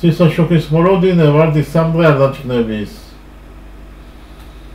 სისაშოკის მოლოდინე ვარდი სამღერ დაჩქნების